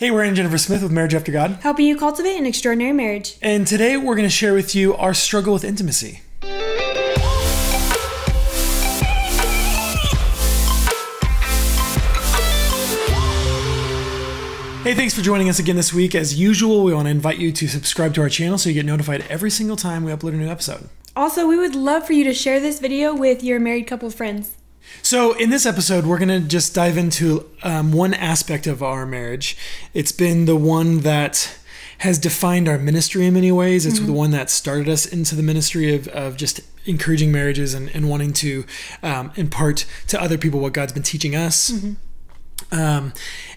Hey, we're Aaron and Jennifer Smith with Marriage After God. helping you cultivate an extraordinary marriage. And today we're going to share with you our struggle with intimacy. Hey, thanks for joining us again this week. As usual, we want to invite you to subscribe to our channel so you get notified every single time we upload a new episode. Also, we would love for you to share this video with your married couple friends. So, in this episode, we're going to just dive into um, one aspect of our marriage. It's been the one that has defined our ministry in many ways. It's the one that started us into the ministry of, of just encouraging marriages and, and wanting to um, impart to other people what God's been teaching us. Um,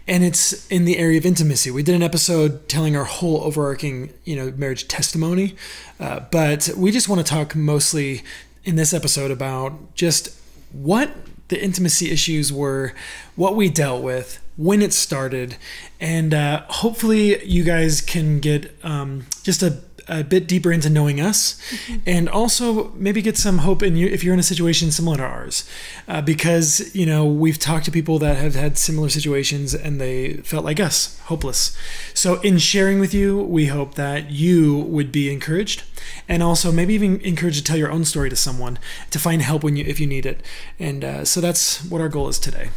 and it's in the area of intimacy. We did an episode telling our whole overarching, you know, marriage testimony, uh, but we just want to talk mostly in this episode about just what the intimacy issues were, what we dealt with, when it started, and uh, hopefully you guys can get um, just a a bit deeper into knowing us and also maybe get some hope in you if you're in a situation similar to ours. Uh, because you know we've talked to people that have had similar situations and they felt like us hopeless. So in sharing with you we hope that you would be encouraged and also maybe even encouraged to tell your own story to someone to find help when you if you need it. And uh, so that's what our goal is today.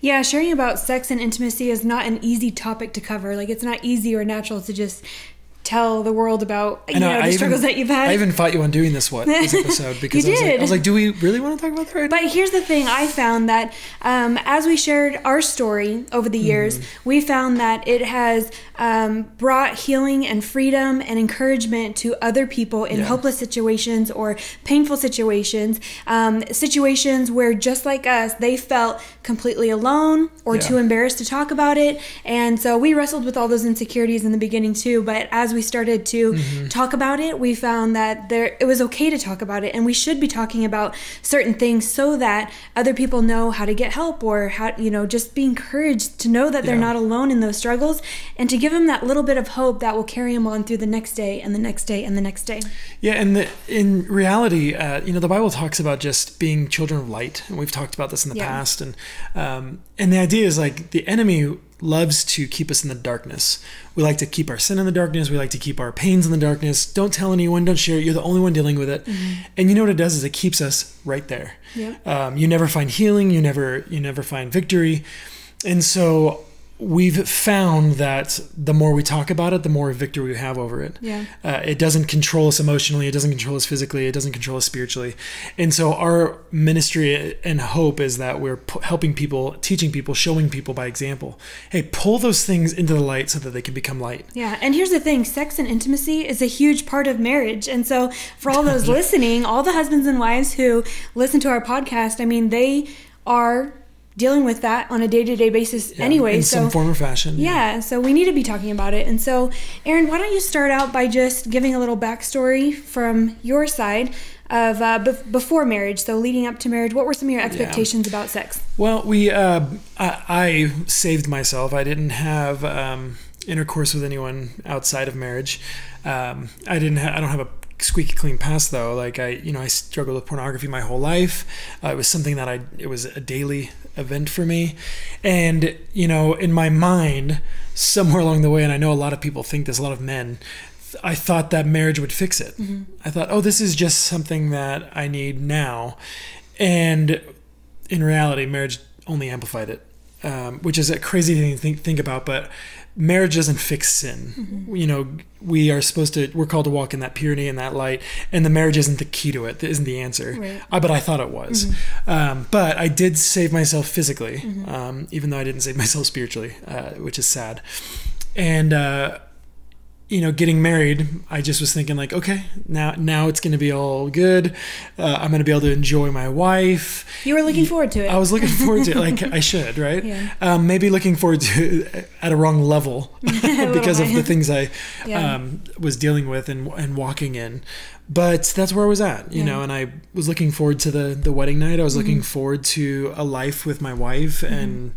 Yeah, sharing about sex and intimacy is not an easy topic to cover. Like, it's not easy or natural to just tell the world about you know, the struggles that you've had. I even fought you on doing this what this episode because You I was like. I was like do we really want to talk about that right now? But here's the thing I found that um, as we shared our story over the years, Mm-hmm. we found that it has um, brought healing and freedom and encouragement to other people in Yeah. hopeless situations or painful situations, um, situations where just like us, they felt completely alone or Yeah. too embarrassed to talk about it. And so we wrestled with all those insecurities in the beginning too. But as we started to Mm-hmm. talk about it, we found that there it was okay to talk about it, and we should be talking about certain things so that other people know how to get help or how you know just be encouraged to know that they're Yeah. not alone in those struggles, and to give them that little bit of hope that will carry them on through the next day and the next day and the next day. Yeah, and the, in reality, uh, you know, the Bible talks about just being children of light, and we've talked about this in the Yeah. past. And um, and the idea is like the enemy loves to keep us in the darkness. We like to keep our sin in the darkness. We like to keep our pains in the darkness. Don't tell anyone. Don't share it. You're the only one dealing with it. And you know what it does is it keeps us right there. Yep. Um, you never find healing. You never you never find victory. And so we've found that the more we talk about it, the more victory we have over it. Yeah. Uh, it doesn't control us emotionally. It doesn't control us physically. It doesn't control us spiritually. And so our ministry and hope is that we're p- helping people, teaching people, showing people by example. Hey, pull those things into the light so that they can become light. Yeah, and here's the thing sex and intimacy is a huge part of marriage. And so, for all those listening, all the husbands and wives who listen to our podcast, I mean, they are dealing with that on a day to day basis Yeah, anyway. in so, some form or fashion. yeah, so we need to be talking about it. And so, Aaron, why don't you start out by just giving a little backstory from your side of uh, bef- before marriage, so leading up to marriage? What were some of your expectations about sex? Well, we uh, I, I saved myself. I didn't have um, intercourse with anyone outside of marriage. Um, I didn't. Ha- I don't have a squeaky clean past though. Like I, you know, I struggled with pornography my whole life. Uh, it was something that I. It was a daily event for me, and you know, in my mind, somewhere along the way, and I know a lot of people think this. A lot of men. I thought that marriage would fix it. I thought, oh, this is just something that I need now, and in reality, marriage only amplified it, um, which is a crazy thing to think, think about. But marriage doesn't fix sin. You know, we are supposed to, we're called to walk in that purity and that light, and the marriage isn't the key to it, it, isn't the answer. Right. Uh, but I thought it was. Um, but I did save myself physically, um, even though I didn't save myself spiritually, uh, which is sad. And, uh, you know, getting married, I just was thinking like, okay, now now it's going to be all good. Uh, I'm going to be able to enjoy my wife. You were looking forward to it. I was looking forward to it, like I should, right? Yeah. Um, maybe looking forward to it at a wrong level because of the things I Yeah. um, was dealing with and and walking in. But that's where I was at, you Yeah. know, and I was looking forward to the the wedding night. I was Mm-hmm. looking forward to a life with my wife and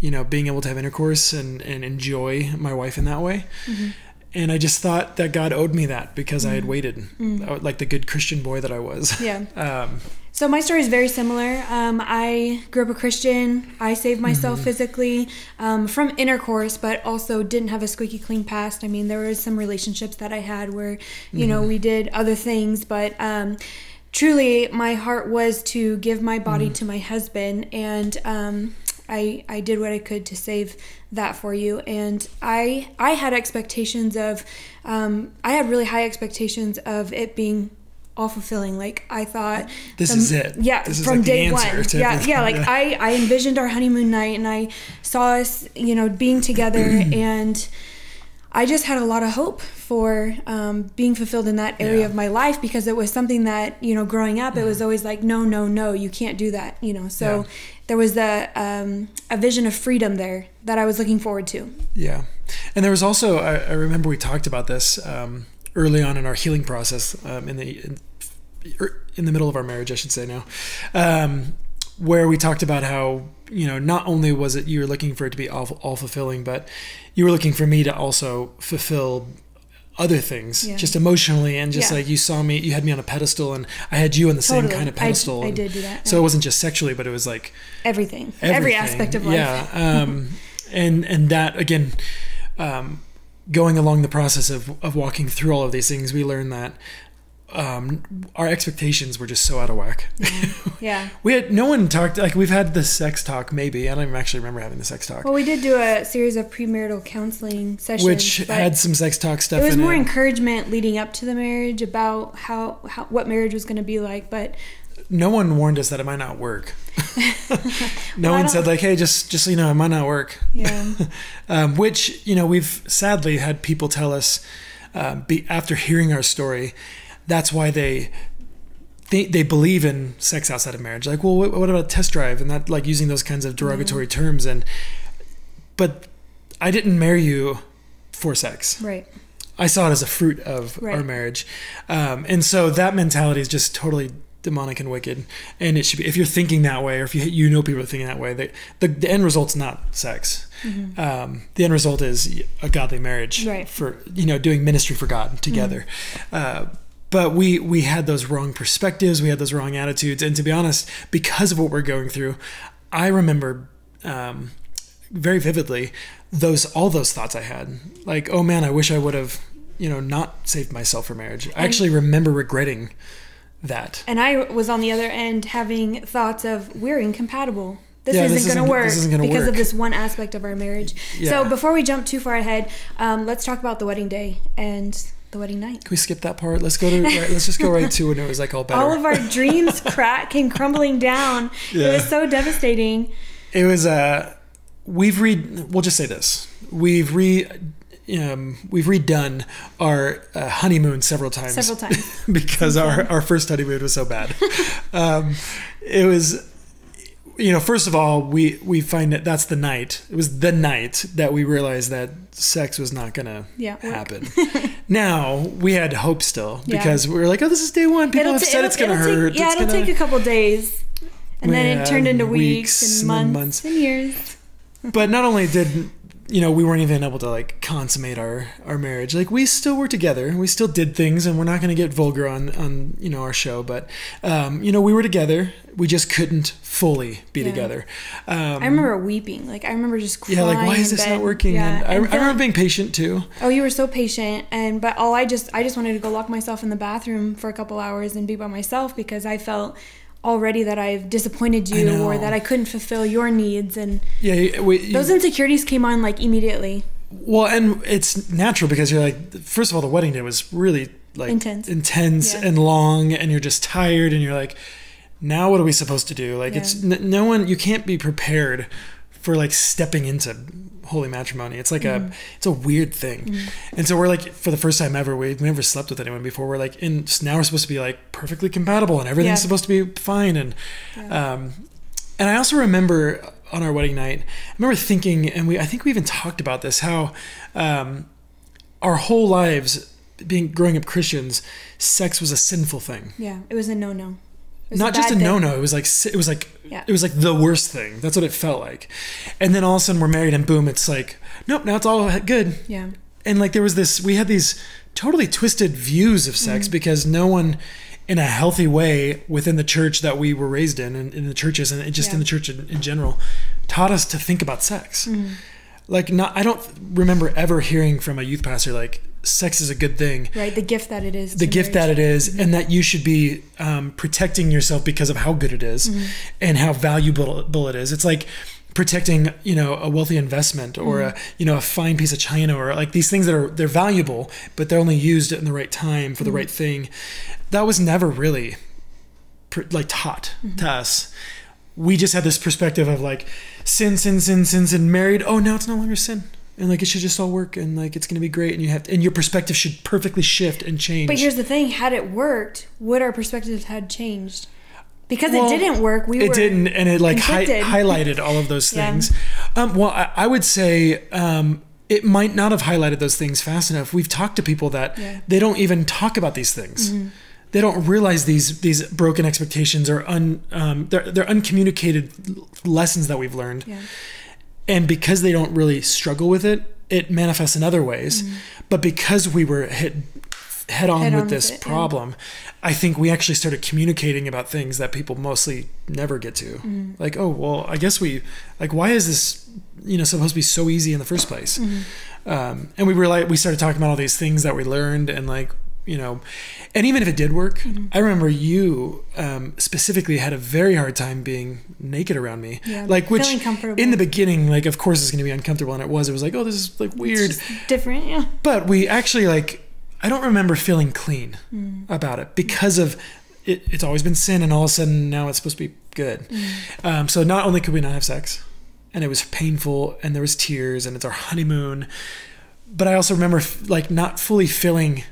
you know being able to have intercourse and and enjoy my wife in that way. Mm-hmm. And I just thought that God owed me that because I had waited, uh, like the good Christian boy that I was. yeah. Um, So my story is very similar. Um, I grew up a Christian. I saved myself Mm-hmm. physically um, from intercourse, but also didn't have a squeaky clean past. I mean, there was some relationships that I had where, you know, we did other things, but um, truly, my heart was to give my body to my husband, and um, I I did what I could to save that for you. And I I had expectations of, um, I had really high expectations of it being all fulfilling. Like I thought This the- is it. Yeah, This is from like day one. Yeah, everything. yeah. Like I, I envisioned our honeymoon night, and I saw us, you know, being together, and I just had a lot of hope for um, being fulfilled in that area Yeah. of my life because it was something that you know, growing up, it was always like, no, no, no, you can't do that. You know, so Yeah. there was a um, a vision of freedom there that I was looking forward to. Yeah, and there was also I, I remember we talked about this um, early on in our healing process um, in the in, er, in the middle of our marriage, I should say now, um, where we talked about how you know not only was it you were looking for it to be all, all fulfilling, but you were looking for me to also fulfill other things Yeah. just emotionally and just Yeah. like you saw me you had me on a pedestal and i had you on the same kind of pedestal I and did do that, so yeah. it wasn't just sexually but it was like Everything, every aspect of life. Yeah, um, and and that again, um, going along the process of of walking through all of these things, we learned that um, our expectations were just so out of whack. Yeah. we had no one talked like we've had the sex talk. Maybe I don't even actually remember having the sex talk, Well, we did do a series of premarital counseling sessions, which had some sex talk stuff. it was more it. encouragement leading up to the marriage about how, how what marriage was going to be like. But no one warned us that it might not work. no Well, one said like, "Hey, just just so you know, it might not work." yeah, um, which you know we've sadly had people tell us um, be, after hearing our story that's why they they, they believe in sex outside of marriage. Like well what, what about test drive? And that like using those kinds of derogatory terms. And but i didn't marry you for sex. Right. i saw it as a fruit of our marriage. Um, and so that mentality is just totally demonic and wicked. And it should be if you're thinking that way or if you you know people are thinking that way they, the, the end result's not sex. Um, the end result is a godly marriage Mm-hmm. Right. for you know doing ministry for god together. Uh, but we we had those wrong perspectives we had those wrong attitudes and to be honest because of what we're going through i remember um, very vividly those all those thoughts i had like oh man i wish i would have you know not saved myself for marriage i actually remember regretting that And I was on the other end having thoughts of we're incompatible. This Yeah, isn't this going to isn't- work this isn't gonna because work. of this one aspect of our marriage. Yeah. So before we jump too far ahead, um, let's talk about the wedding day and the wedding night. can we skip that part let's go to right, let's just go right to when it was like all better All of our dreams crack came crumbling down. Yeah. It was so devastating. It was uh we've re we'll just say this. We've re um, we've redone our uh, honeymoon several times. Several times. because our, our first honeymoon was so bad. um, it was you know, first of all, we we find that that's the night. It was the night that we realized that sex was not gonna Yeah, happen. now we had hope still Yeah. because we were like, oh, this is day one. People have ta- said it's gonna it'll hurt. Take, yeah, it's it'll gonna... take a couple days. And then it turned into weeks weeks, and and months, months. and years. but not only did you know we weren't even able to like consummate our our marriage like we still were together we still did things and we're not going to get vulgar on on you know our show but um you know we were together we just couldn't fully be Yeah. together um I remember weeping. Like I remember just crying. yeah like why is this not working Yeah, and I, and I remember being patient too Oh, you were so patient, and but all I just I just wanted to go lock myself in the bathroom for a couple hours and be by myself because I felt already that I've disappointed you or that I couldn't fulfill your needs, and yeah we, those insecurities came on like immediately. Well, and it's natural because you're like, first of all, the wedding day was really like Intense. intense Yeah. and long, and you're just tired, and you're like, now what are we supposed to do? Like, it's n- no one, you can't be prepared for like stepping into holy matrimony. It's like Mm-hmm. a, it's a weird thing, and so we're like, for the first time ever, we've never slept with anyone before. We're like, in now we're supposed to be like perfectly compatible, and everything's Yeah. supposed to be fine, and um, and I also remember on our wedding night, I remember thinking, and we I think we even talked about this, how um, our whole lives being growing up Christians, sex was a sinful thing. Yeah, it was a no no no. Not just a no no. It was like it was like Yeah. it was like the worst thing. That's what it felt like. And then all of a sudden we're married, and boom, it's like nope, now it's all good. Yeah, And like there was this, we had these totally twisted views of sex Mm-hmm. because no one in a healthy way within the church that we were raised in and in the churches and just Yeah. in the church in, in general taught us to think about sex Mm-hmm. like not i don't remember ever hearing from a youth pastor like sex is a good thing Right, the gift that it is. the gift that marriage. it is, and that you should be um, protecting yourself because of how good it is Mm-hmm. and how valuable it is. It's like protecting, you know, a wealthy investment or a, you know, a fine piece of china or like these things that are they're valuable, but they're only used in the right time for the right thing. That was never really like taught to us. We just had this perspective of like sin, sin, sin, sin, sin, married. Oh, now it's no longer sin. And like it should just all work, and like it's gonna be great, and you have, to, and your perspective should perfectly shift and change. But here's the thing: had it worked, would our perspectives had changed? Because Well, it didn't work. We it didn't and it like hi- highlighted all of those Yeah. things um, well I, I would say um, it might not have highlighted those things fast enough we've talked to people that Yeah. Mm-hmm. they don't even talk about these things they don't realize these these broken expectations or un um, they're, they're uncommunicated lessons that we've learned Yeah. And because they don't really struggle with it it manifests in other ways but because we were hit head on. Head with on this with problem i think we actually started communicating about things that people mostly never get to Mm-hmm. like oh well i guess we like why is this you know supposed to be so easy in the first place Mm-hmm. um, and we were like we started talking about all these things that we learned and like you know and even if it did work Mm-hmm. i remember you um, specifically had a very hard time being naked around me Yeah, like which in the beginning like of course it's going to be uncomfortable and it was it was like oh this is like weird different. Yeah. but we actually like i don't remember feeling clean about it because of it, it's always been sin and all of a sudden now it's supposed to be good um, so not only could we not have sex and it was painful and there was tears and it's our honeymoon but i also remember like not fully feeling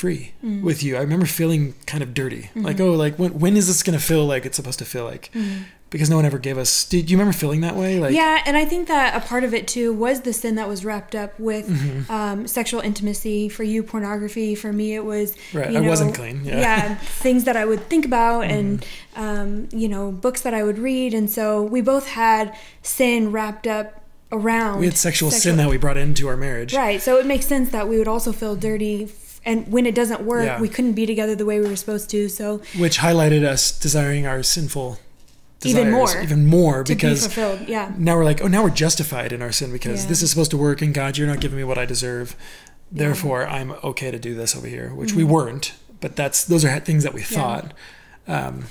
free with you i remember feeling kind of dirty like oh like when, when is this going to feel like it's supposed to feel like because no one ever gave us do, do you remember feeling that way like yeah, and I think that a part of it too was the sin that was wrapped up with Mm-hmm. um, sexual intimacy. For you, pornography. For me, it was Right, you I know, wasn't clean, yeah. Mm-hmm. things that I would think about, and um, you know, books that I would read, and so we both had sin wrapped up around. we had sexual, sin that we brought into our marriage Right. So it makes sense that we would also feel dirty. And when it doesn't work, Yeah. we couldn't be together the way we were supposed to. So which highlighted us desiring our sinful Even more. even more to because be yeah. now we're like oh now we're justified in our sin because Yeah. this is supposed to work and god you're not giving me what i deserve therefore i'm okay to do this over here which Mm-hmm. we weren't but that's those are things that we thought um,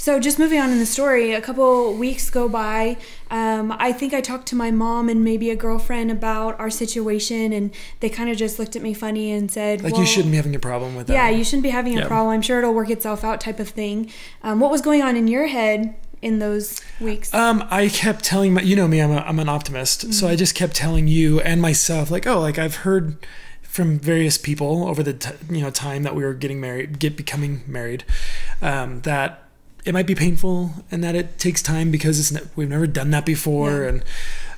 So just moving on in the story, a couple weeks go by. Um, I think I talked to my mom and maybe a girlfriend about our situation, and they kind of just looked at me funny and said, like well, you shouldn't be having a problem with that Yeah, you shouldn't be having a Yeah. problem. I'm sure it'll work itself out, type of thing." Um, what was going on in your head in those weeks? Um, I kept telling my, you know me, I'm, a, I'm an optimist, so Mm-hmm. I just kept telling you and myself, like, oh, like I've heard from various people over the t- you know time that we were getting married, get becoming married, um, that it might be painful and that it takes time because it's ne- we've never done that before, Yeah. and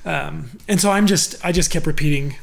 um, and so I'm just I just kept repeating,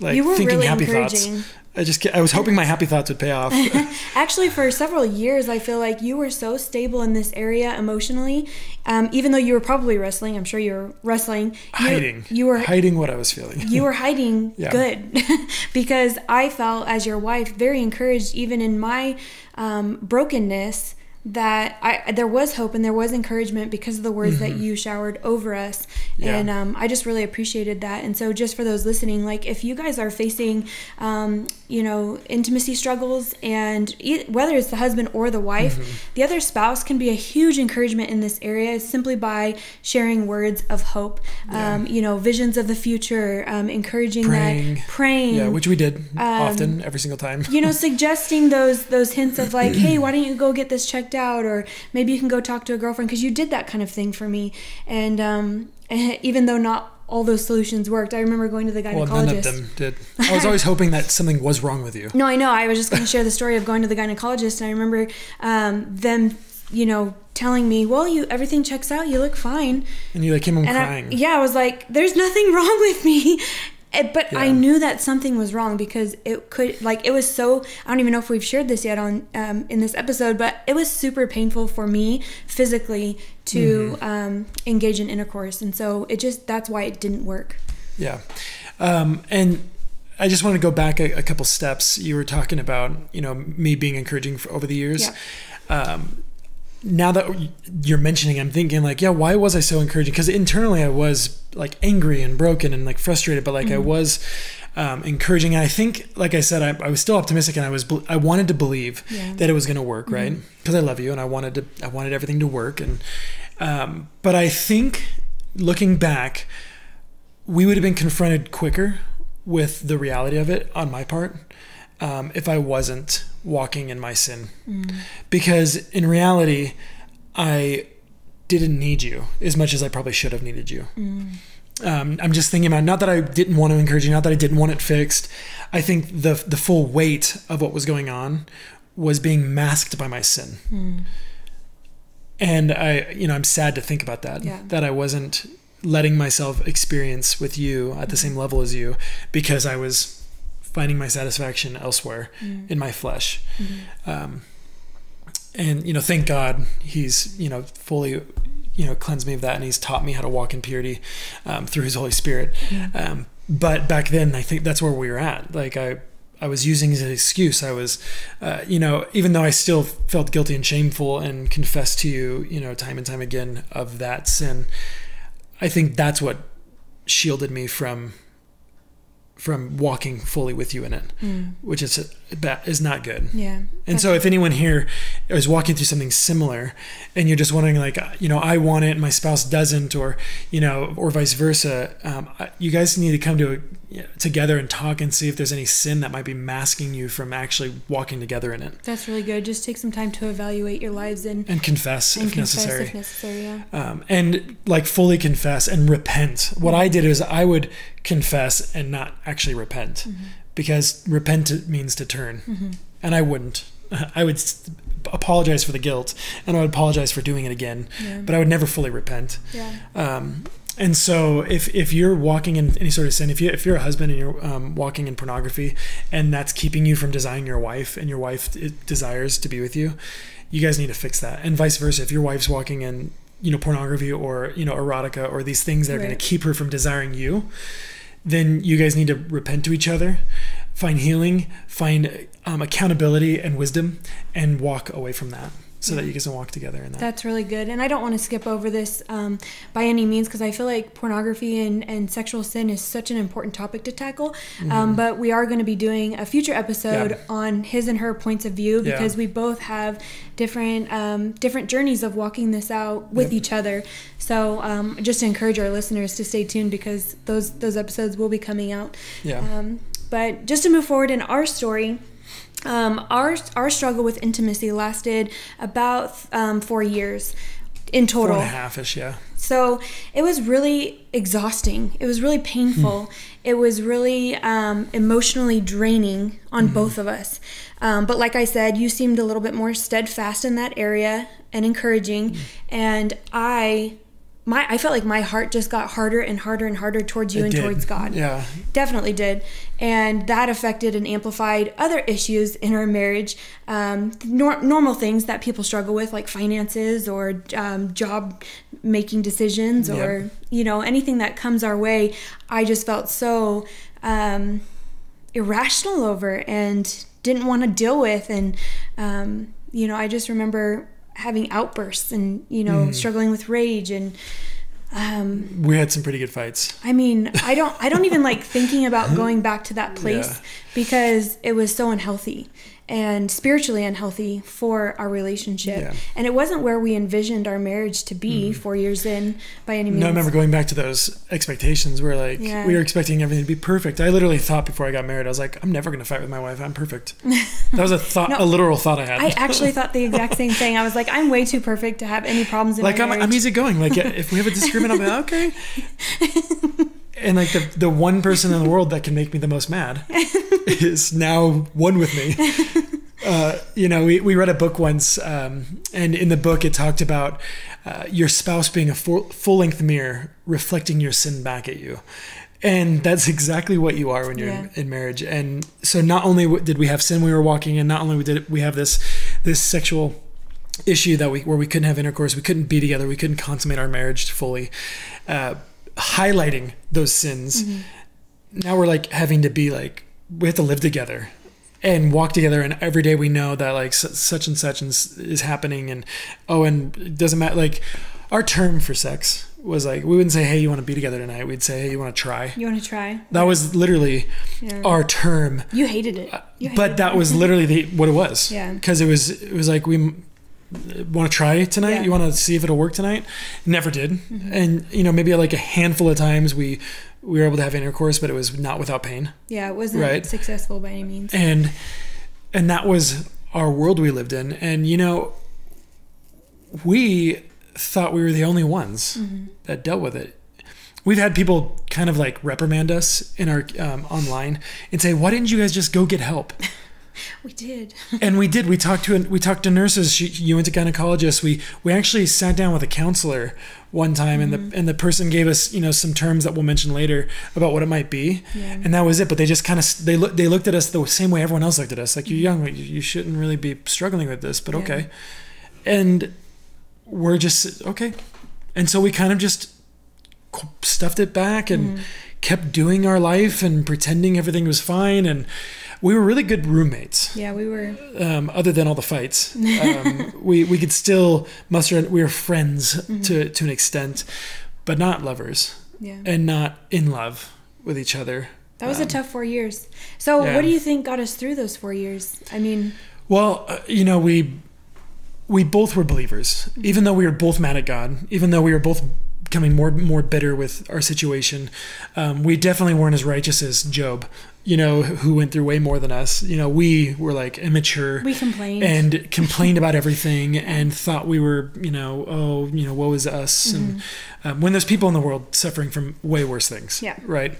like you were thinking really happy thoughts. I just I was hoping my happy thoughts would pay off. Actually, for several years, I feel like you were so stable in this area emotionally. Um, even though you were probably wrestling, I'm sure you were wrestling. You, hiding, You were hiding what I was feeling. you were hiding Yeah. good because I felt as your wife very encouraged even in my um, brokenness that I there was hope and there was encouragement because of the words that you showered over us Mm-hmm. Yeah. and um, I just really appreciated that and so just for those listening like if you guys are facing um, you know intimacy struggles and e- whether it's the husband or the wife Mm-hmm. the other spouse can be a huge encouragement in this area simply by sharing words of hope um, you know visions of the future um, encouraging Praying. that praying yeah, which we did Um, often, every single time. you know suggesting those those hints of like hey why don't you go get this checked out or maybe you can go talk to a girlfriend because you did that kind of thing for me and um even though not all those solutions worked i remember going to the Well, none of gynecologist them did. I was always hoping that something was wrong with you. no, I know. I was just going to share the story of going to the gynecologist, and I remember um, them, you know, telling me, "Well, you everything checks out. You look fine." And you like came home And I, crying. yeah, I was like, "There's nothing wrong with me." Eh, But I knew that something was wrong because it could, like, it was so. I don't even know if we've shared this yet on um, in this episode, but it was super painful for me physically to Mm-hmm. um, engage in intercourse, and so it just that's why it didn't work. Yeah. Um, and I just want to go back a, a, couple steps. You were talking about, you know, me being encouraging for, over the years. Yeah. Um, now that you're mentioning, I'm thinking like, yeah, why was I so encouraging? Because internally I was like angry and broken and like frustrated, but like mm-hmm. I was um, encouraging. And I think, like I said, I, I, was still optimistic and I was, I wanted to believe yeah. that it was going to work, right? Because mm-hmm. I love you and I wanted to, I wanted everything to work. And, um, but I think looking back, we would have been confronted quicker with the reality of it on my part um, if I wasn't walking in my sin. Mm. Because in reality, I didn't need you as much as I probably should have needed you. Mm. Um, I'm just thinking about not that I didn't want to encourage you, not that I didn't want it fixed. I think the the full weight of what was going on was being masked by my sin. Mm. And I, you know, I'm sad to think about that. Yeah. That I wasn't letting myself experience with you at the same level as you because I was finding my satisfaction elsewhere mm. in my flesh. Mm-hmm. Um, and you know, thank God he's you know fully you know cleansed me of that, and he's taught me how to walk in purity um, through his Holy Spirit. Mm. Um, but back then, I think that's where we were at. Like I. I was using as an excuse. I was, uh, you know, even though I still felt guilty and shameful and confessed to you, you know, time and time again of that sin, I think that's what shielded me from from walking fully with you in it, mm. which is is not good. Yeah. And so, if anyone here is walking through something similar, and you're just wondering, like, you know, I want it, my spouse doesn't, or you know, or vice versa, um, you guys need to come to a, together and talk and see if there's any sin that might be masking you from actually walking together in it. That's really good. Just take some time to evaluate your lives and and confess and if confess necessary. If necessary, yeah. Um, and like fully confess and repent. What I did is I would confess and not actually repent, mm-hmm. because repent means to turn, mm-hmm. and I wouldn't. I would apologize for the guilt and I would apologize for doing it again, yeah. but I would never fully repent. Yeah. Um, and so if, if you're walking in any sort of sin if you if you're a husband and you're um, walking in pornography and that's keeping you from desiring your wife and your wife desires to be with you you guys need to fix that and vice versa if your wife's walking in you know pornography or you know erotica or these things that are right. going to keep her from desiring you then you guys need to repent to each other find healing find um, accountability and wisdom and walk away from that so that you guys can walk together in that. That's really good. And I don't want to skip over this um, by any means because I feel like pornography and, and sexual sin is such an important topic to tackle. Um, mm-hmm. Um, but we are going to be doing a future episode yeah. on his and her points of view because yeah. we both have different um, different journeys of walking this out with yep. each other. So um, just to encourage our listeners to stay tuned because those those episodes will be coming out. Yeah. Um, but just to move forward in our story, um, our our struggle with intimacy lasted about um, four years in total. Four and a half ish, yeah. So it was really exhausting. It was really painful. Mm. It was really um, emotionally draining on mm. both of us. Um, but like I said, you seemed a little bit more steadfast in that area and encouraging. Mm. And I my I felt like my heart just got harder and harder and harder towards you it and did. towards God. Yeah. Definitely did. And that affected and amplified other issues in our marriage. Um, nor- normal things that people struggle with, like finances or um, job making decisions or, you know, anything that comes our way. I just felt so um, irrational over and didn't want to deal with. And, um, you know, I just remember having outbursts and you know mm. struggling with rage and um, we had some pretty good fights. I mean, I don't, I don't even like thinking about going back to that place yeah. because it was so unhealthy and spiritually unhealthy for our relationship. Yeah. And it wasn't where we envisioned our marriage to be mm. four years in by any means. No, I remember going back to those expectations where like yeah. we were expecting everything to be perfect. I literally thought before I got married, I was like, I'm never going to fight with my wife. I'm perfect. That was a thought, no, a literal thought I had. I actually thought the exact same thing. I was like, I'm way too perfect to have any problems in like my I'm, marriage. I'm easy going. Like if we have a disagreement, I'll be like, okay. and like the the one person in the world that can make me the most mad is now one with me uh, you know, we, we read a book once, um, and in the book it talked about uh, your spouse being a full length mirror reflecting your sin back at you. And that's exactly what you are when you're yeah. in, in, marriage. And so, not only did we have sin we were walking in, not only did we have this this sexual issue that we where we couldn't have intercourse, we couldn't be together, we couldn't consummate our marriage fully, uh, highlighting those sins. Mm-hmm. Now we're like having to be like we have to live together and walk together and every day we know that like such and such is, is happening and oh and it doesn't matter like our term for sex was like we wouldn't say hey you want to be together tonight we'd say hey you want to try You want to try? that was literally Yeah. our term You hated it. You hated but it. that was literally the, what it was Yeah. because it was it was like we want to try tonight Yeah. Mm-hmm. you want to see if it'll work tonight never did and you know maybe like a handful of times we we were able to have intercourse but it was not without pain yeah, it wasn't Right. successful by any means. and and that was our world we lived in and you know we thought we were the only ones Mm-hmm. that dealt with it we've had people kind of like reprimand us in our um, online and say why didn't you guys just go get help We did. and we did we talked to we talked to nurses she, you went to gynecologists we we actually sat down with a counselor one time and Mm-hmm. the and the person gave us you know some terms that we'll mention later about what it might be Yeah. and that was it but they just kind of they look they looked at us the same way everyone else looked at us like you're Mm-hmm. young you, you shouldn't really be struggling with this but Yeah. okay and we're just okay and so we kind of just stuffed it back and Mm-hmm. kept doing our life and pretending everything was fine and we were really good roommates Yeah, we were. um, other than all the fights. Um, we we could still muster. We were friends Mm-hmm. to to an extent, but not lovers Yeah. and not in love with each other. That was a Um, tough four years. So, yeah. what do you think got us through those four years? I mean, Well, uh, you know, we we both were believers, even though we were both mad at God, even though we were both becoming more more bitter with our situation. Um, we definitely weren't as righteous as Job, you know, who went through way more than us. You know, we were like immature. we complained. and complained about everything and thought we were, you know, oh, you know, woe is us. And um, when there's people in the world suffering from way worse things, Mm-hmm. Yeah. right?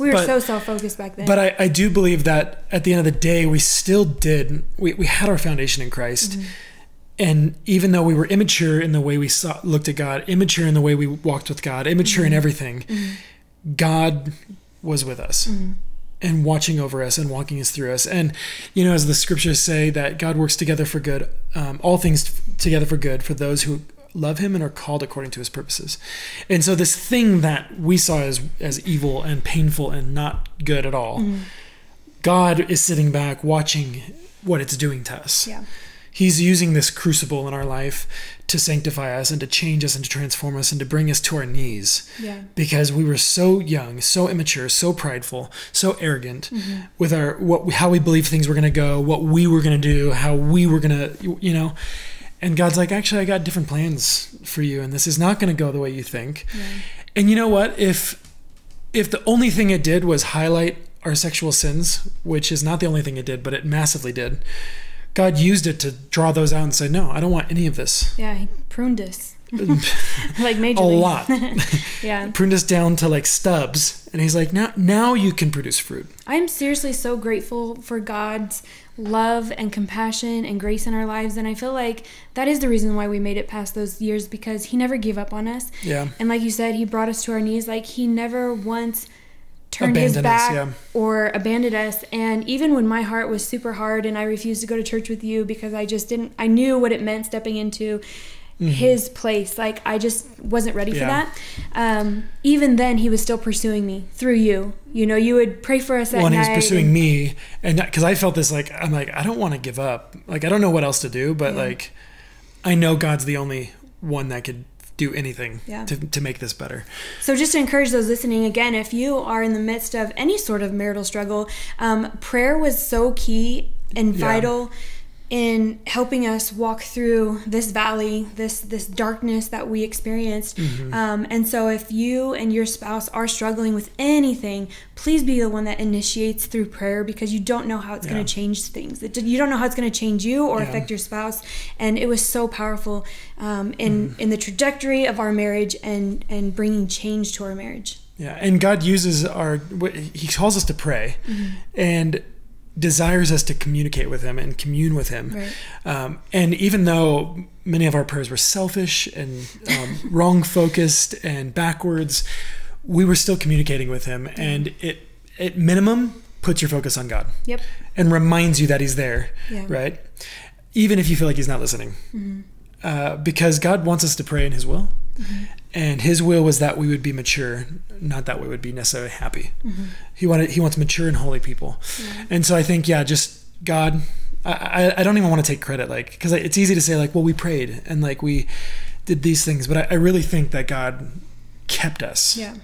we were but- so self focused back then. But I, I do believe that at the end of the day, we still did. We, we had our foundation in Christ. Mm-hmm. And even though we were immature in the way we saw, looked at God, immature in the way we walked with God, immature Mm-hmm. in everything, God was with us Mm-hmm. And watching over us and walking us through us. And, you know, as the scriptures say, that God works together for good, um, all things together for good for those who love him and are called according to his purposes. And so this thing that we saw as, as evil and painful and not good at all, God is sitting back watching what it's doing to us. yeah. He's using this crucible in our life to sanctify us and to change us and to transform us and to bring us to our knees Yeah. because we were so young, so immature, so prideful, so arrogant Mm-hmm. with our what how we believed things were going to go, what we were going to do, how we were going to, you know. And God's like, actually, I got different plans for you, and this is not going to go the way you think. Yeah. And you know what? If if the only thing it did was highlight our sexual sins, which is not the only thing it did, but it massively did, God used it to draw those out and say, no, I don't want any of this. Yeah. He pruned us. like majorly. A lot. Yeah. Pruned us down to like stubs. And he's like, now, now you can produce fruit. I'm seriously so grateful for God's love and compassion and grace in our lives. And I feel like that is the reason why we made it past those years because He never gave up on us. Yeah. And like you said, He brought us to our knees. Like He never once turned his Abandoned us, back yeah. or abandoned us. And even when my heart was super hard and I refused to go to church with you because I just didn't, I knew what it meant stepping into his place. Like I just wasn't ready for Mm-hmm. That. Um, even then, he was still pursuing me through you. You know, you would pray for us at Well, and he was pursuing and- me. And because I felt this like, I'm like, I don't want to give up. Like, I don't know what else to do, but Yeah. like, I know God's the only one that could do anything Yeah. to, to make this better. So, just to encourage those listening, again, if you are in the midst of any sort of marital struggle, um, prayer was so key and Yeah. In helping us walk through this valley, this this darkness that we experienced. Mm-hmm. Um, and so, if you and your spouse are struggling with anything, please be the one that initiates through prayer because you don't know how it's Yeah. going to change things. It, you don't know how it's going to change you or Yeah. affect your spouse. And it was so powerful um, in Mm-hmm. in the trajectory of our marriage and and bringing change to our marriage. Yeah, and God uses our. He calls us to pray, Mm-hmm. and desires us to communicate with Him and commune with Him. Right. Um, and even though many of our prayers were selfish and um, wrong focused and backwards, we were still communicating with Him, and it at minimum puts your focus on God Yep. and reminds you that He's there. Yeah. Right. Even if you feel like He's not listening, uh, because God wants us to pray in His will, and his will was that we would be mature, not that we would be necessarily happy. Mm-hmm. He wanted he wants mature and holy people, and so I think yeah, just God. I, I, I don't even want to take credit like because it's easy to say like well we prayed and like we did these things, but I, I really think that God kept us Yeah.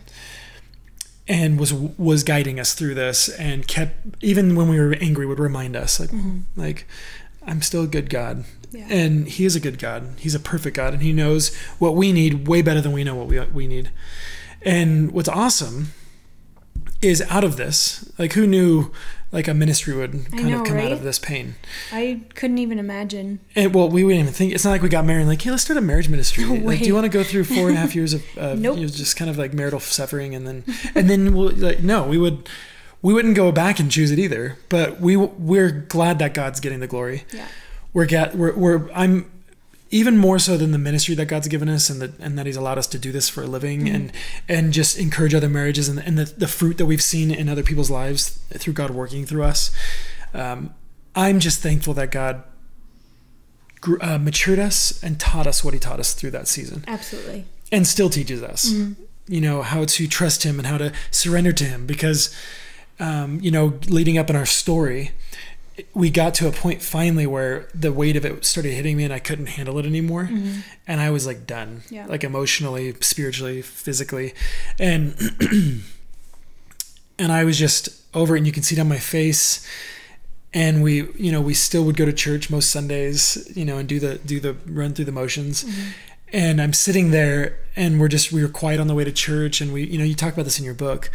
and was was guiding us through this and kept even when we were angry would remind us like like I'm still a good God Yeah. and he is a good God he's a perfect God and he knows what we need way better than we know what we we need and what's awesome is out of this like who knew like a ministry would kind know, of come out of this pain I couldn't even imagine. and well we wouldn't even think it's not like we got married and like hey let's start a marriage ministry No like do you want to go through four and a half years of Nope. you know, just kind of like marital suffering and then and then we'll like no we would we wouldn't go back and choose it either but we we're glad that god's getting the glory Yeah. We're get we're, we're i'm even more so than the ministry that god's given us and that and that he's allowed us to do this for a living Mm-hmm. and and just encourage other marriages and, and the, the fruit that we've seen in other people's lives through god working through us um, i'm just thankful that god gr- uh, matured us and taught us what he taught us through that season Absolutely. and still teaches us you know how to trust him and how to surrender to him because um, you know leading up in our story we got to a point finally where the weight of it started hitting me and i couldn't handle it anymore. And i was like done Yeah. like emotionally spiritually physically. And and i was just over it and you can see it on my face. And we you know we still would go to church most sundays you know and do the do the run through the motions. And i'm sitting there and we're just we were quiet on the way to church and we you know you talk about this in your book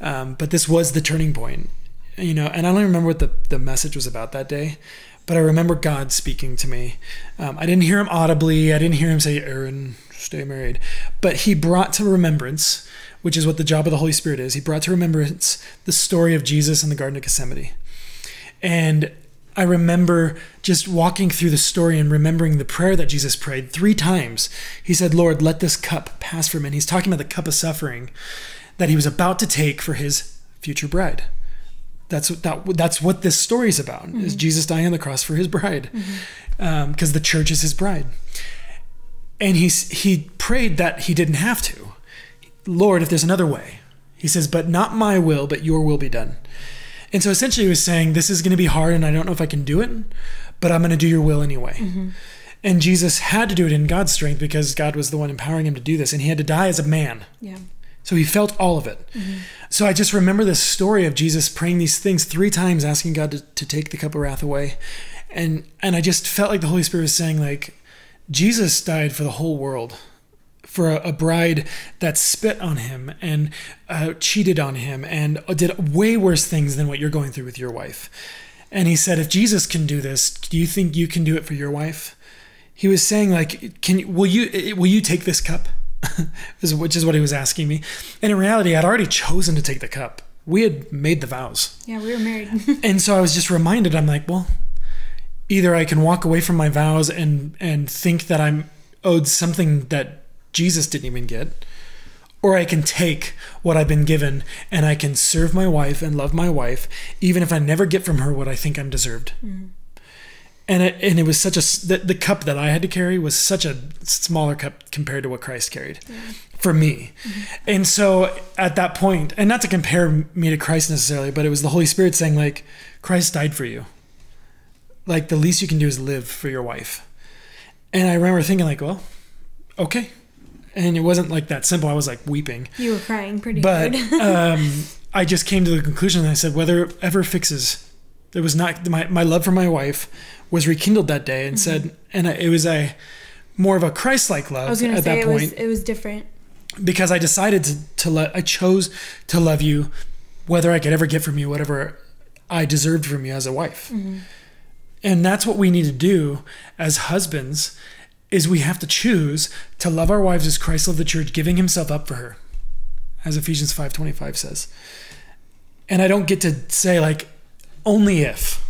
um, but this was the turning point you know and i don't remember what the, the message was about that day but i remember god speaking to me um, i didn't hear him audibly i didn't hear him say aaron stay married but he brought to remembrance which is what the job of the holy spirit is he brought to remembrance the story of jesus in the garden of gethsemane and I remember just walking through the story and remembering the prayer that Jesus prayed three times. He said, Lord, let this cup pass from me. And he's talking about the cup of suffering that he was about to take for his future bride. That's what that, that's what this story is about. Is mm-hmm. Jesus dying on the cross for his bride, mm-hmm. um, because the church is his bride. And he's he prayed that he didn't have to. Lord, if there's another way, he says, but not my will, but your will be done. And so essentially, he was saying, This is going to be hard, and I don't know if I can do it, but I'm going to do your will anyway. Mm-hmm. And Jesus had to do it in God's strength because God was the one empowering him to do this, and he had to die as a man. Yeah. So he felt all of it. So I just remember this story of Jesus praying these things three times, asking God to, to take the cup of wrath away. And and I just felt like the Holy Spirit was saying, like, Jesus died for the whole world. For a, a bride that spit on him and uh, cheated on him and did way worse things than what you're going through with your wife. And he said, if Jesus can do this, do you think you can do it for your wife? He was saying, like, can you, will you will you take this cup? Is- Which is what he was asking me. And in reality, I'd already chosen to take the cup. We had made the vows. Yeah, we were married. And so I was just reminded, I'm like, well, either I can walk away from my vows and and think that I'm owed something that Jesus didn't even get, or I can take what I've been given and I can serve my wife and love my wife, even if I never get from her what I think I'm deserved. Mm-hmm. And it, and it was such a the, the cup that I had to carry was such a smaller cup compared to what Christ carried for me. And so at that point, and not to compare me to Christ necessarily, but it was the Holy Spirit saying like Christ died for you. Like the least you can do is live for your wife. And I remember thinking like, well, okay. And it wasn't like that simple. I was like weeping. you were crying pretty But hard. um, I just came to the conclusion that I said, whether it ever fixes, it was not my, my love for my wife was rekindled that day and said, and it was a more of a Christ-like love Mm-hmm. I was gonna at say that it point was it was different. because I decided to, to let, I chose to love you, whether I could ever get from you whatever I deserved from you as a wife. And that's what we need to do as husbands is we have to choose to love our wives as Christ loved the church, giving himself up for her, as Ephesians 5.25 says. And I don't get to say like, only if.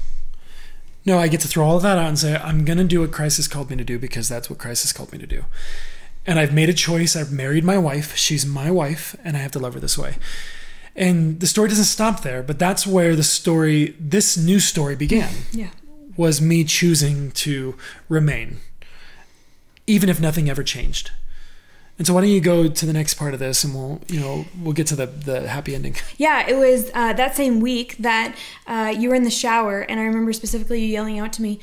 No, I get to throw all of that out and say, I'm going to do what Christ has called me to do because that's what Christ has called me to do. And I've made a choice. I've married my wife. She's my wife, and I have to love her this way. And the story doesn't stop there, but that's where the story, this new story began, Yeah. was me choosing to remain, even if nothing ever changed. And so why don't you go to the next part of this, and we'll you know we'll get to the the happy ending. Yeah, it was uh, that same week that uh, you were in the shower, and I remember specifically you yelling out to me,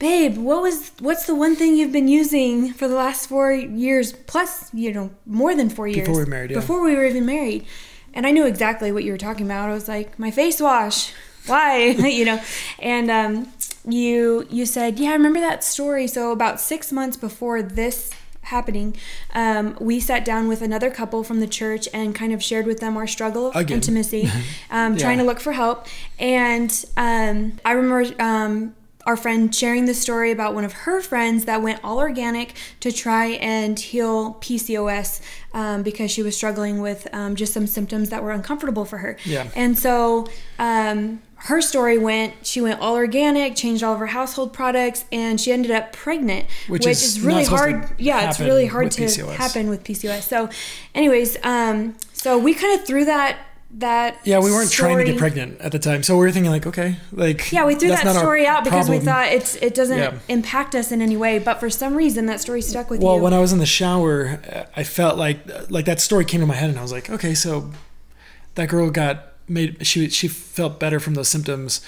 "Babe, what was what's the one thing you've been using for the last four years plus? You know, more than four years Before we were married, yeah. Before we were even married." And I knew exactly what you were talking about. I was like, "My face wash." Why? you know, and um, you you said, "Yeah, I remember that story." So about six months before this happening, um, we sat down with another couple from the church and kind of shared with them our struggle of Again. intimacy, um, trying to look for help. And um, I remember um, our friend sharing the story about one of her friends that went all organic to try and heal PCOS um, because she was struggling with um, just some symptoms that were uncomfortable for her. Yeah. And so um, her story went, she went all organic, changed all of her household products, and she ended up pregnant, Which which, is is, really not supposed to hard. Yeah, it's really hard to PCOS. happen with PCOS. So, anyways, um, so we kind of threw that that Yeah, we weren't trying to get pregnant at the time, so we were thinking like, okay, like Yeah, we threw that story out because we thought it's it doesn't Yeah. impact us in any way. But for some reason, that story stuck with Well, you. when I was in the shower, I felt like like that story came to my head, and I was like, okay, so that girl got made. She she felt better from those symptoms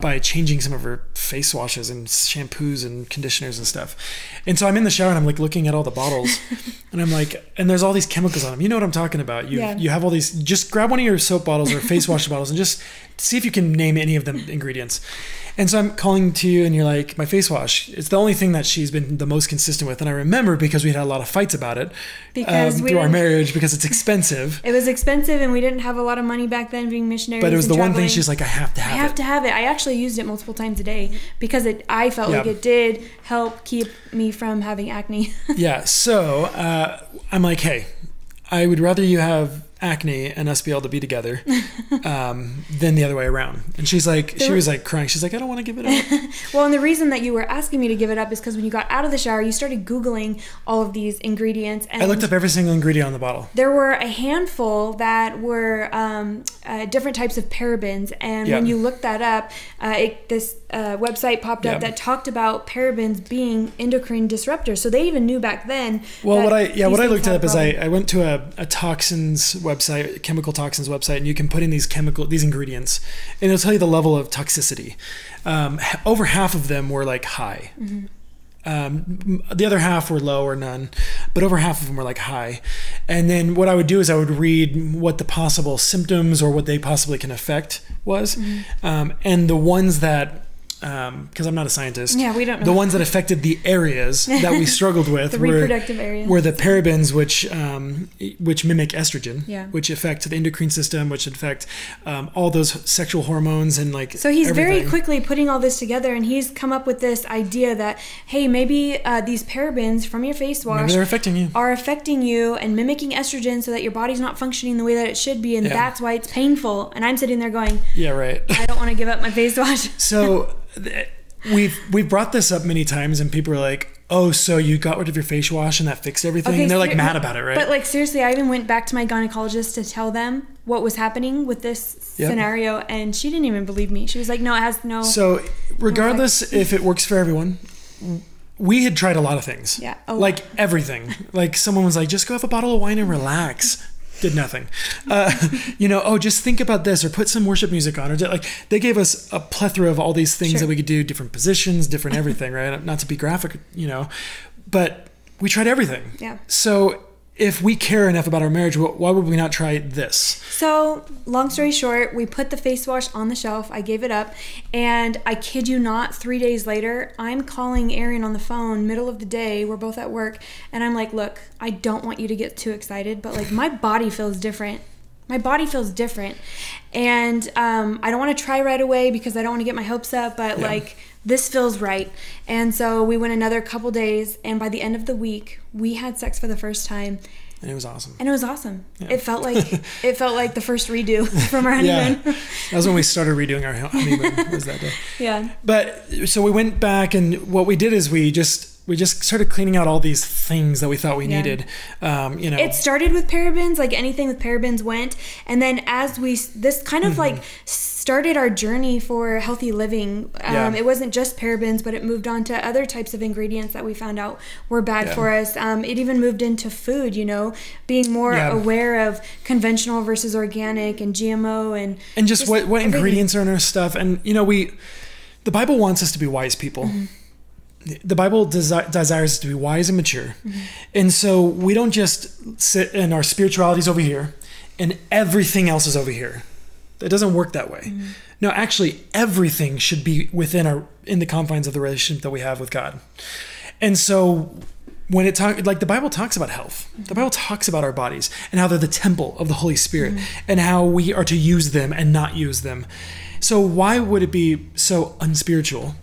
by changing some of her face washes and shampoos and conditioners and stuff. And so I'm in the shower and I'm like looking at all the bottles, and I'm like, and there's all these chemicals on them. You know what I'm talking about? You Yeah. you have all these. Just grab one of your soap bottles or face wash bottles and just see if you can name any of the ingredients. And so I'm calling to you, and you're like, my face wash. It's the only thing that she's been the most consistent with. And I remember because we had a lot of fights about it Because um, through our marriage because it's expensive. it was expensive, and we didn't have a lot of money back then, being missionaries. But it was the one thing she's like, I have to I have, have it. to have it. I actually used it multiple times a day because it. I felt like it did help keep me from having acne. yeah. So uh, I'm like, hey, I would rather you have acne and us be able to be together um, than the other way around. And she's like, she There were- was like crying. She's like, I don't want to give it up. Well, and the reason that you were asking me to give it up is because when you got out of the shower, you started Googling all of these ingredients. And I looked up every single ingredient on the bottle. there were a handful that were um, uh, different types of parabens. And when you looked that up, uh, it, this uh, website popped up that talked about parabens being endocrine disruptors. So they even knew back then. Well, what I yeah, what I looked up is I. I went to a, a toxins website, chemical toxins website, and you can put in these chemical these ingredients, and it'll tell you the level of toxicity. Um, over half of them were like high. Mm-hmm. Um, the other half were low or none, but over half of them were like high. And then what I would do is I would read what the possible symptoms or what they possibly can affect was, Mm-hmm. um, and the ones that. Because I'm not a scientist. Yeah, we don't know. The ones that affected the areas that we struggled with The were, reproductive area. were the parabens, which um, which mimic estrogen, Yeah. which affect the endocrine system, which affect um, all those sexual hormones and like. So he's very quickly putting all this together, and he's come up with this idea that hey, maybe uh, these parabens from your face Maybe wash they're affecting you. are affecting you and mimicking estrogen, so that your body's not functioning the way that it should be, and Yeah. that's why it's painful. And I'm sitting there going, Yeah, right. I don't want to give up my face wash. So we've we've brought this up many times, and people are like, "Oh, so you got rid of your face wash and that fixed everything?" and they're like mad about it, right? But like seriously, I even went back to my gynecologist to tell them what was happening with this Yep. scenario, and she didn't even believe me. She was like, "No, it has no." So, regardless if it works for everyone, we had tried a lot of things. Yeah, a like everything. Like someone was like, "Just go have a bottle of wine and relax." Did nothing. Uh, you know, oh, just think about this, or put some worship music on, or did, like they gave us a plethora of all these things Sure. that we could do, different positions, different everything, right? Not to be graphic, you know, but we tried everything. Yeah. So if we care enough about our marriage, why would we not try this? So, long story short, we put the face wash on the shelf. I gave it up. And I kid you not, three days later, I'm calling Aaron on the phone, middle of the day. We're both at work. And I'm like, look, I don't want you to get too excited, but like my body feels different. My body feels different. And um, I don't want to try right away because I don't want to get my hopes up, but Yeah. like, this feels right. And so we went another couple days. And by the end of the week, we had sex for the first time. And it was awesome. and it was awesome. It felt like it felt like the first redo from our Yeah, honeymoon. that was when we started redoing our honeymoon. Was that day? Yeah. But so we went back, and what we did is we just we just started cleaning out all these things that we thought we Yeah. needed. Um, you know, It started with parabens, like anything with parabens went, and then as we this kind of Mm-hmm. like started our journey for healthy living. Um, Yeah. It wasn't just parabens, but it moved on to other types of ingredients that we found out were bad Yeah. for us. Um, it even moved into food, you know, being more Yeah. aware of conventional versus organic and GMO and and just, what, what everything. ingredients are in our stuff and you know we the bible wants us to be wise people Mm-hmm. the bible desi- desires us to be wise and mature Mm-hmm. and so we don't just sit and our spirituality is over here and everything else is over here it doesn't work that way. Mm-hmm. no actually everything should be within our in the confines of the relationship that we have with god. And so when it talk like the Bible talks about health, the Bible talks about our bodies and how they're the temple of the Holy Spirit and how we are to use them and not use them. So why would it be so unspiritual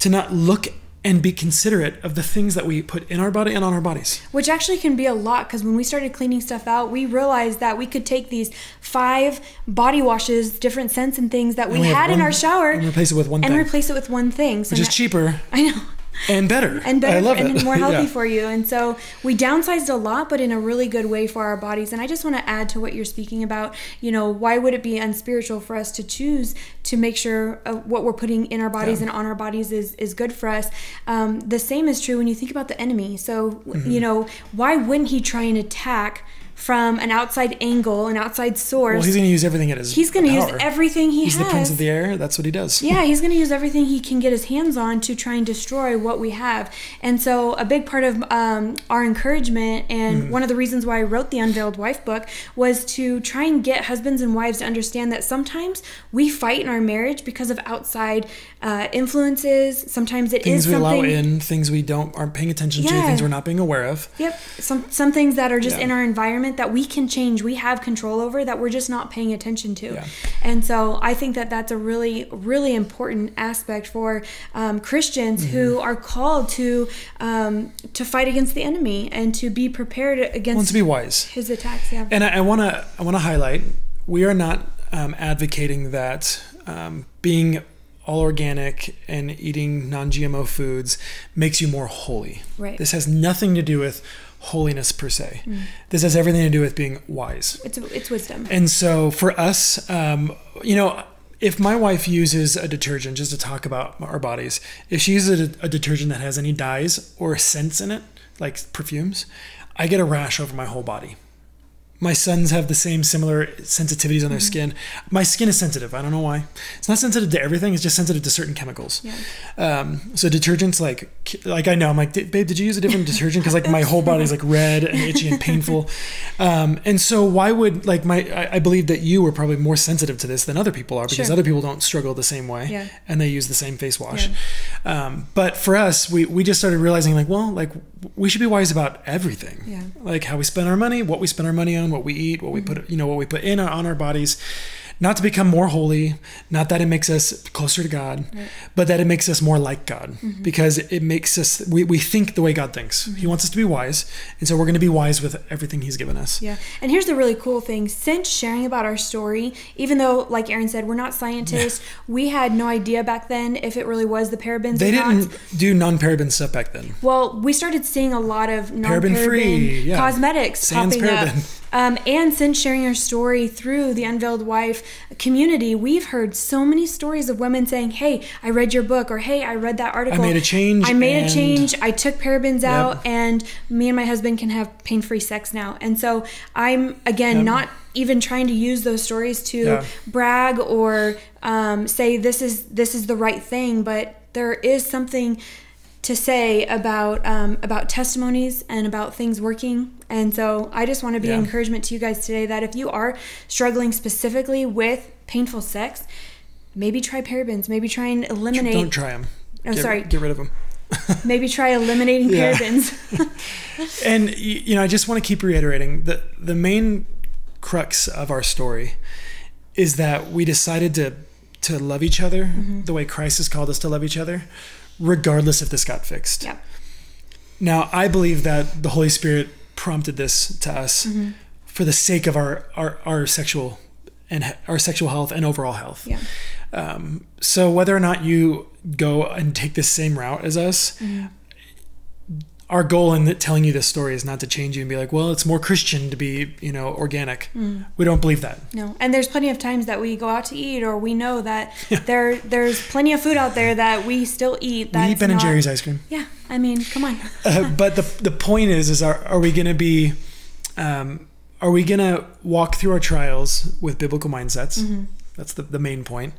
to not look and be considerate of the things that we put in our body and on our bodies? which actually can be a lot because when we started cleaning stuff out, we realized that we could take these five body washes, different scents and things that we, we had in our shower, and replace it with one and thing. replace it with one thing. So Which is cheaper I know. And better. and better I love and it. more healthy Yeah. for you. And so we downsized a lot, but in a really good way for our bodies. And I just want to add to what you're speaking about. You know, why would it be unspiritual for us to choose to make sure uh, what we're putting in our bodies Yeah. and on our bodies is is good for us? Um, the same is true when you think about the enemy. So Mm-hmm. you know, why wouldn't he try and attack? From an outside angle, an outside source, Well, he's going to use everything at his he's going to use everything he He's has. the prince of the air. That's what he does. Yeah, he's going to use everything he can get his hands on to try and destroy what we have. And so, a big part of um, our encouragement, and one of the reasons why I wrote the Unveiled Wife book, was to try and get husbands and wives to understand that sometimes we fight in our marriage because of outside uh, influences. Sometimes it Things is we allow in, things we don't aren't paying attention to, things we're not being aware of. Yep. Some some things that are just Yeah. in our environment that we can change, we have control over that we're just not paying attention to. Yeah. And so I think that that's a really really important aspect for um, Christians Mm-hmm. who are called to um, to fight against the enemy and to be prepared against Want to be wise. his attacks. Yeah. And I want to I want to highlight we are not um, advocating that um, being all organic and eating non-GMO foods makes you more holy. Right. This has nothing to do with holiness per se. This has everything to do with being wise. It's it's wisdom. And so for us, um, you know, if my wife uses a detergent, just to talk about our bodies, if she uses a, a detergent that has any dyes or scents in it, like perfumes, I get a rash over my whole body. My sons have the same similar sensitivities on their skin. My skin is sensitive. I don't know why. It's not sensitive to everything. It's just sensitive to certain chemicals. Yeah. Um, so detergents like like I know I'm like babe, did you use a different detergent? Because like my whole body's like red and itchy and painful. Um, and so why would like my I, I believe that you were probably more sensitive to this than other people are because Sure. other people don't struggle the same way Yeah. and they use the same face wash. Um, but for us, we we just started realizing like well like we should be wise about everything. Yeah. Like how we spend our money, what we spend our money on, what we eat, what we Mm-hmm. put you know what we put in our, on our bodies. Not to become more holy, not that it makes us closer to God, but that it makes us more like God Mm-hmm. because it makes us, we, we think the way God thinks. He wants us to be wise. And so we're going to be wise with everything He's given us. Yeah. And here's the really cool thing. Since sharing about our story, even though, like Aaron said, we're not scientists, we had no idea back then if it really was the parabens They or not. didn't do non paraben stuff back then. Well, we started seeing a lot of non-paraben Paraben-free, yeah. cosmetics Sans popping up. Um, and since sharing your story through the Unveiled Wife community, we've heard so many stories of women saying, "Hey, I read your book," or "Hey, I read that article. I made a change I made a change. I took parabens out, and me and my husband can have pain-free sex now." And so I'm again Yep. not even trying to use those stories to Yeah. brag or um, say this is this is the right thing, but there is something to say about um, about testimonies and about things working. And so I just want to be Yeah. an encouragement to you guys today that if you are struggling specifically with painful sex, maybe try parabens. Maybe try and eliminate. Don't try them. Oh, get, sorry. Get rid of them. maybe try eliminating parabens. And you know, I just want to keep reiterating that the main crux of our story is that we decided to to love each other Mm-hmm. the way Christ has called us to love each other, regardless if this got fixed. yeah. Now, I believe that the Holy Spirit prompted this to us Mm-hmm. for the sake of our our, our sexual and our sexual health and overall health. Yeah. Um, so whether or not you go and take the same route as us, Mm-hmm. Our goal in telling you this story is not to change you and be like, well, it's more Christian to be, you know, organic. Mm. We don't believe that. No, and there's plenty of times that we go out to eat, or we know that there there's plenty of food out there that we still eat. We eat Ben and Jerry's ice cream. Yeah, I mean, come on. Uh, but the the point is, is are are we going to be, um, are we going to walk through our trials with biblical mindsets? Mm-hmm. That's the the main point.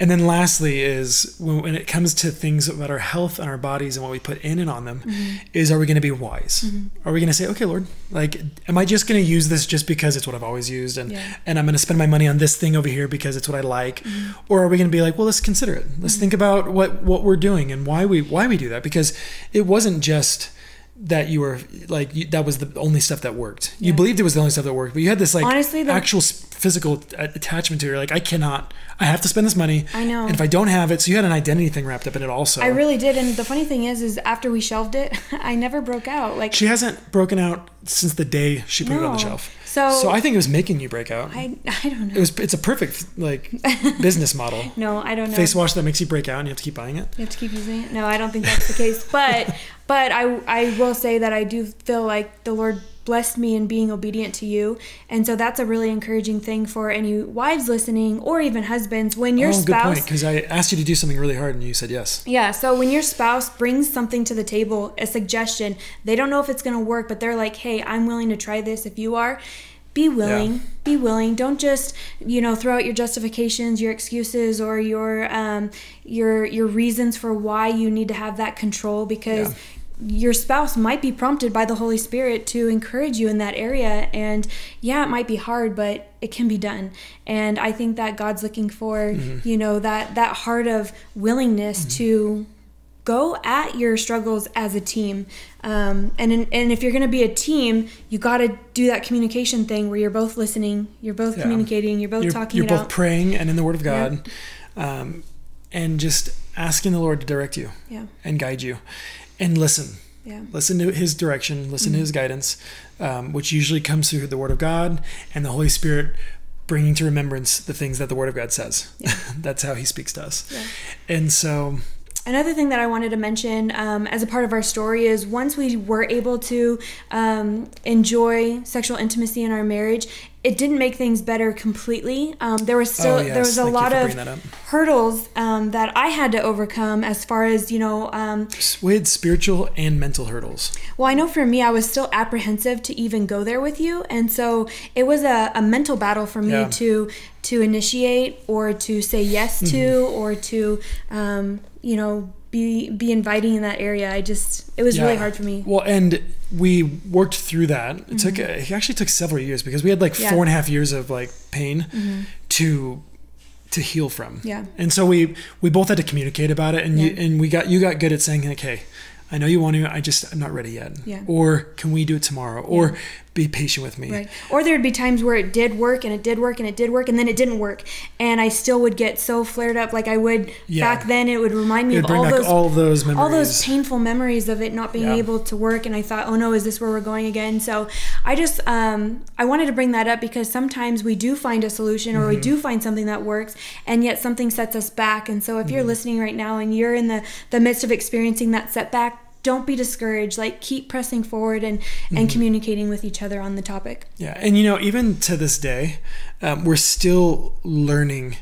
And then lastly is when, when it comes to things about our health and our bodies and what we put in and on them, Mm-hmm. is are we going to be wise? Are we going to say, okay, Lord, like, am I just going to use this just because it's what I've always used, and Yeah. and I'm going to spend my money on this thing over here because it's what I like, Mm-hmm. or are we going to be like, well, let's consider it. Let's think about what what we're doing and why we why we do that because it wasn't just that you were like you, that was the only stuff that worked. You believed it was the only stuff that worked, but you had this like Honestly, the- actual physical attachment to it. You're like, I cannot. I have to spend this money. I know. And if I don't have it, so you had an identity thing wrapped up in it also. I really did, and the funny thing is, is after we shelved it, I never broke out. Like She hasn't broken out since the day she put it on the shelf. So- so I think it was making you break out. I, I don't know. it was. It's a perfect like business model. no, I don't know. Face wash that makes you break out, and you have to keep buying it. You have to keep using it. No, I don't think that's the case. But but I I will say that I do feel like the Lord blessed me in being obedient to you, and so that's a really encouraging thing for any wives listening or even husbands when your oh, good point. Because I asked you to do something really hard, and you said yes. Yeah, so when your spouse brings something to the table, a suggestion, they don't know if it's going to work, but they're like, "Hey, I'm willing to try this if you are." Be willing. Yeah. Be willing. Don't just, you know, throw out your justifications, your excuses or your um your your reasons for why you need to have that control because Yeah. your spouse might be prompted by the Holy Spirit to encourage you in that area. And yeah, it might be hard, but it can be done. And I think that God's looking for, Mm-hmm. you know, that that heart of willingness to go at your struggles as a team. Um, and in, and if you're going to be a team, you got to do that communication thing where you're both listening, you're both Yeah. communicating, you're both You're, talking you're it both out. praying and in the Word of God, um, and just asking the Lord to direct you yeah, and guide you, and listen. yeah, Listen to His direction. Listen Mm-hmm. to His guidance, um, which usually comes through the Word of God and the Holy Spirit bringing to remembrance the things that the Word of God says. That's how He speaks to us. Yeah. And so, Another thing that I wanted to mention um, as a part of our story is once we were able to um, enjoy sexual intimacy in our marriage, it didn't make things better completely. Um, there was still Oh, yes. there was a Thank lot of that hurdles um, that I had to overcome as far as you know. Um, we had spiritual and mental hurdles. well, I know for me, I was still apprehensive to even go there with you, and so it was a, a mental battle for me Yeah. to to initiate or to say yes to Mm-hmm. or to um, you know be be inviting in that area. I just it was really hard for me. Well, and we worked through that. It took it actually took several years because we had like Mm-hmm. Yeah. Mm-hmm. four and a half years of like pain to to heal from. Yeah. And so we we both had to communicate about it, and you and we got you got good at saying like, hey. I know you want to. I just I'm not ready yet. Yeah. Or can we do it tomorrow? Or be patient with me. Right. Or there'd be times where it did work and it did work and it did work and then it didn't work. And I still would get so flared up like I would Yeah. back then. It would remind me It would of all those all those memories. all those painful memories of it not being Yeah. able to work and i thought oh no is this where we're going again so i just um, i wanted to bring that up because sometimes we do find a solution or we Mm-hmm. do find something that works and yet something sets us back and so if Mm-hmm. you're listening right now and you're in the the midst of experiencing that setback don't be discouraged like keep pressing forward and and communicating with each other on the topic Yeah, and you know, even to this day, um, we're still learning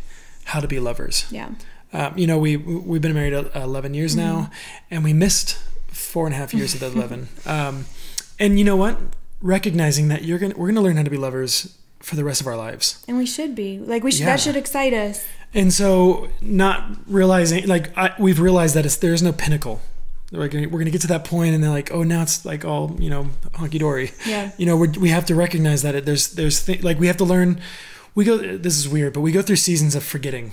how to be lovers. yeah Um, you know, we we've been married uh, eleven years now, Mm-hmm. and we missed four and a half years of that eleven. Um, and you know what? Recognizing that you're gonna we're gonna learn how to be lovers for the rest of our lives. and we should be like we should Yeah. that should excite us And so, not realizing like I, we've realized that it's there's no pinnacle. We're gonna, we're gonna get to that point, and they're like, oh, now it's like all you know, hunky dory. Yeah. You know, we're, we have to recognize that it, there's there's th- like we have to learn. We go. This is weird, but we go through seasons of forgetting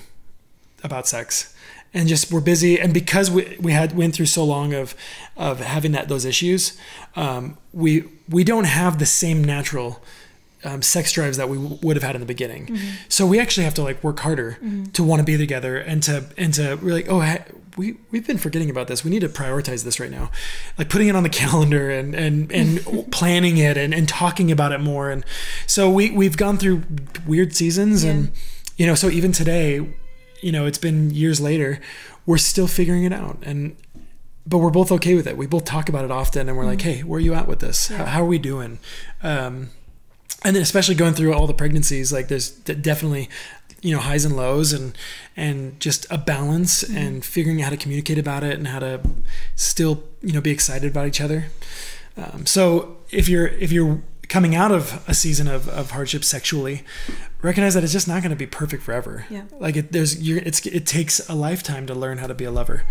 about sex, and just we're busy, and because we we had went through so long of of having that those issues, um, we we don't have the same natural um, sex drives that we w- would have had in the beginning. So we actually have to like work harder to want to be together and to and to really oh ha- we we've been forgetting about this. We need to prioritize this right now, like putting it on the calendar and and and planning it and, and talking about it more. And so we we've gone through weird seasons and you know so even today, you know it's been years later, we're still figuring it out and. but we're both okay with it. We both talk about it often, and we're like, Mm-hmm. "Hey, where are you at with this? How, how are we doing?" Um, and then especially going through all the pregnancies, like there's definitely, you know, highs and lows, and and just a balance, Mm-hmm. and figuring out how to communicate about it, and how to still, you know, be excited about each other. Um, so if you're if you're coming out of a season of, of hardship sexually, recognize that it's just not going to be perfect forever. Yeah. Like it, there's you're, it's it takes a lifetime to learn how to be a lover,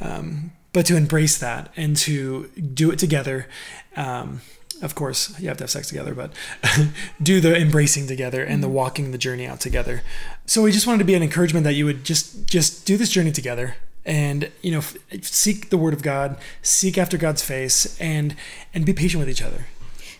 um, but to embrace that and to do it together. Um, of course, you have to have sex together, but do the embracing together and the mm-hmm. walking the journey out together. So we just wanted to be an encouragement that you would just just do this journey together and you know f- seek the word of God, seek after God's face, and and be patient with each other.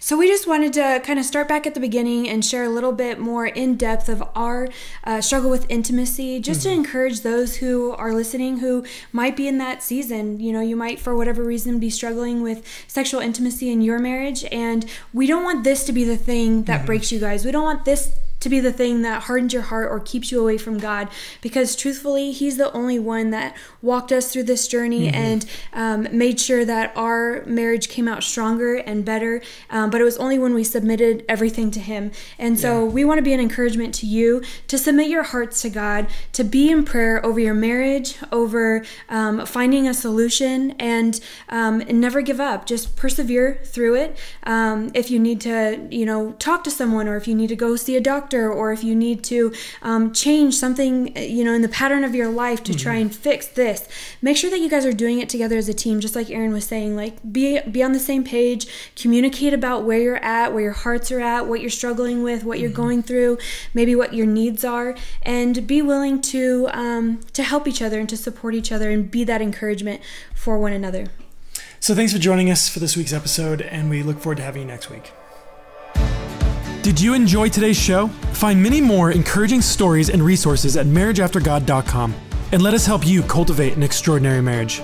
So we just wanted to kind of start back at the beginning and share a little bit more in depth of our uh, struggle with intimacy, just to encourage those who are listening who might be in that season. You know, you might for whatever reason be struggling with sexual intimacy in your marriage, and we don't want this to be the thing that breaks you guys. We don't want this to be the thing that hardens your heart or keeps you away from God. Because truthfully, He's the only one that walked us through this journey and um, made sure that our marriage came out stronger and better. Um, but it was only when we submitted everything to Him. And so we want to be an encouragement to you to submit your hearts to God, to be in prayer over your marriage, over um, finding a solution, and, um, and never give up. Just persevere through it. Um, if you need to, you know, talk to someone, or if you need to go see a doctor, or if you need to um, change something, you know, in the pattern of your life to try and fix this, make sure that you guys are doing it together as a team. Just like Aaron was saying, like be be on the same page, communicate about where you're at, where your hearts are at, what you're struggling with, what you're going through, maybe what your needs are, and be willing to um, to help each other and to support each other and be that encouragement for one another. So thanks for joining us for this week's episode, and we look forward to having you next week. Did you enjoy today's show? Find many more encouraging stories and resources at marriageaftergod.com and let us help you cultivate an extraordinary marriage.